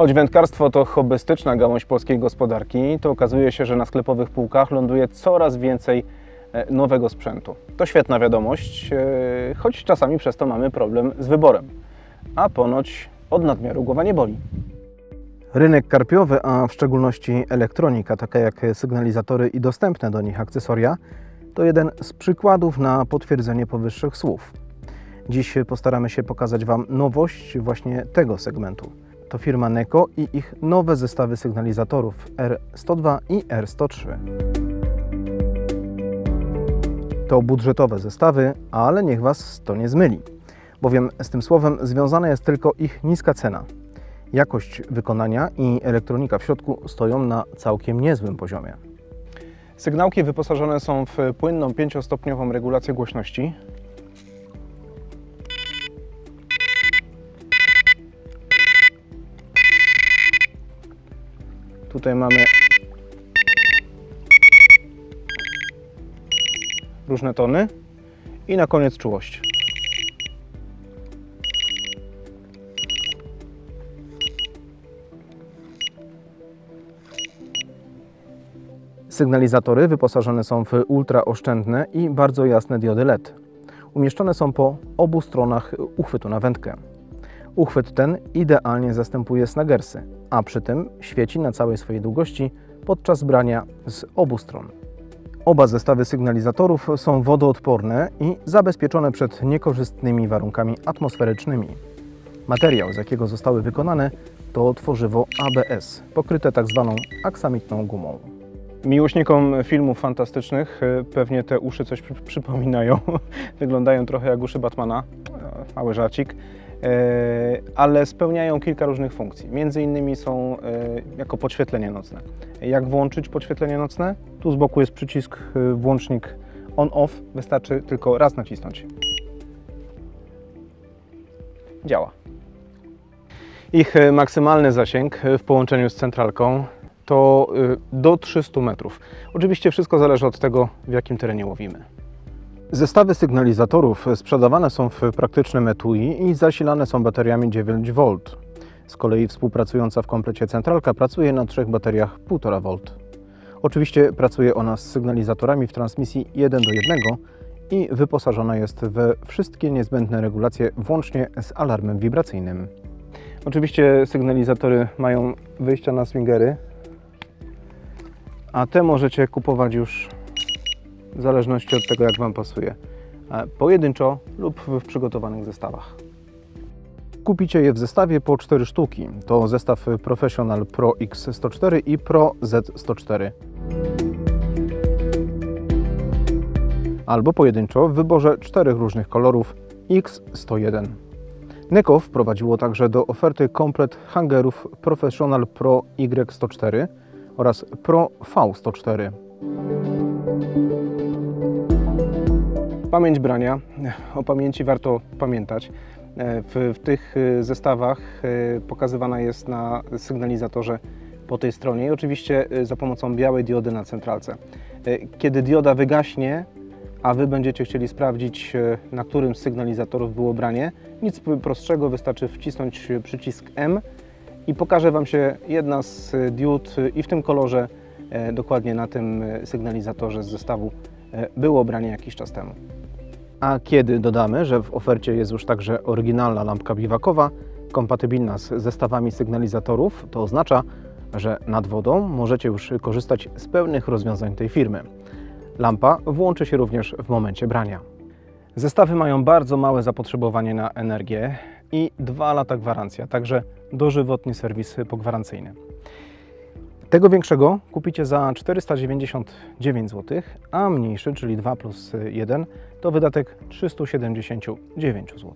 Choć wędkarstwo to hobbystyczna gałąź polskiej gospodarki, to okazuje się, że na sklepowych półkach ląduje coraz więcej e, nowego sprzętu. To świetna wiadomość, e, choć czasami przez to mamy problem z wyborem. A ponoć od nadmiaru głowa nie boli. Rynek karpiowy, a w szczególności elektronika, taka jak sygnalizatory i dostępne do nich akcesoria, to jeden z przykładów na potwierdzenie powyższych słów. Dziś postaramy się pokazać Wam nowość właśnie tego segmentu. To firma Neko i ich nowe zestawy sygnalizatorów R102 i R103. To budżetowe zestawy, ale niech Was to nie zmyli, bowiem z tym słowem związana jest tylko ich niska cena. Jakość wykonania i elektronika w środku stoją na całkiem niezłym poziomie. Sygnałki wyposażone są w płynną 5-stopniową regulację głośności. Tutaj mamy różne tony i na koniec czułość. Sygnalizatory wyposażone są w ultraoszczędne i bardzo jasne diody LED. Umieszczone są po obu stronach uchwytu na wędkę. Uchwyt ten idealnie zastępuje snagersy, a przy tym świeci na całej swojej długości podczas brania z obu stron. Oba zestawy sygnalizatorów są wodoodporne i zabezpieczone przed niekorzystnymi warunkami atmosferycznymi. Materiał, z jakiego zostały wykonane, to tworzywo ABS, pokryte tak zwaną aksamitną gumą. Miłośnikom filmów fantastycznych e, pewnie te uszy coś przy, przypominają. Wyglądają trochę jak uszy Batmana. E, Mały żarcik. E, Ale spełniają kilka różnych funkcji. Między innymi są jako podświetlenie nocne. Jak włączyć podświetlenie nocne? Tu z boku jest przycisk włącznik on-off. Wystarczy tylko raz nacisnąć. Działa. Ich maksymalny zasięg w połączeniu z centralką to do 300 metrów. Oczywiście wszystko zależy od tego, w jakim terenie łowimy. Zestawy sygnalizatorów sprzedawane są w praktycznym etui i zasilane są bateriami 9V. Z kolei współpracująca w komplecie centralka pracuje na trzech bateriach 1,5 V. Oczywiście pracuje ona z sygnalizatorami w transmisji 1 do 1 i wyposażona jest we wszystkie niezbędne regulacje włącznie z alarmem wibracyjnym. Oczywiście sygnalizatory mają wyjścia na swingery, a te możecie kupować już w zależności od tego, jak Wam pasuje. e, Pojedynczo lub w przygotowanych zestawach. Kupicie je w zestawie po 4 sztuki. To zestaw Professional Pro X104 i Pro Z104. Albo pojedynczo w wyborze czterech różnych kolorów X101. Neko wprowadziło także do oferty komplet hangerów Professional Pro Y104 oraz Pro V104. Pamięć brania. O pamięci warto pamiętać. E, W, w tych e, zestawach e, pokazywana jest na sygnalizatorze po tej stronie i oczywiście za pomocą białej diody na centralce. Kiedy dioda wygaśnie, a Wy będziecie chcieli sprawdzić, na którym z sygnalizatorów było branie, nic prostszego, wystarczy wcisnąć przycisk M i pokaże Wam się jedna z diod i w tym kolorze, dokładnie na tym sygnalizatorze z zestawu było branie jakiś czas temu. A kiedy dodamy, że w ofercie jest już także oryginalna lampka biwakowa, kompatybilna z zestawami sygnalizatorów, to oznacza, że nad wodą możecie już korzystać z pełnych rozwiązań tej firmy. Lampa włączy się również w momencie brania. Zestawy mają bardzo małe zapotrzebowanie na energię i 2 lata gwarancja, także dożywotni serwis pogwarancyjny. Tego większego kupicie za 499 zł, a mniejszy, czyli 2 plus 1, to wydatek 379 zł.